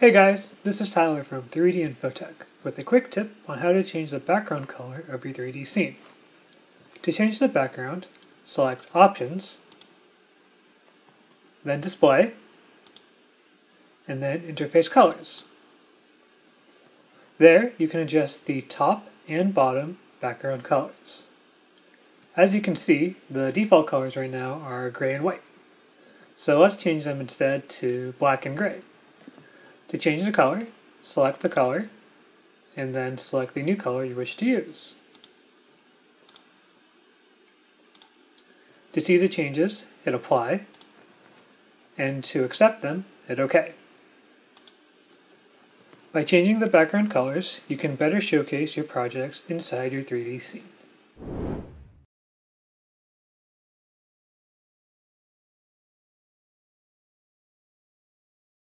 Hey guys, this is Tyler from 3D Infotech with a quick tip on how to change the background color of your 3D scene. To change the background, select Options, then Display, and then Interface Colors. There, you can adjust the top and bottom background colors. As you can see, the default colors right now are gray and white. So let's change them instead to black and gray. To change the color, select the color, and then select the new color you wish to use. To see the changes, hit Apply, and to accept them, hit OK. By changing the background colors, you can better showcase your projects inside your 3D scene.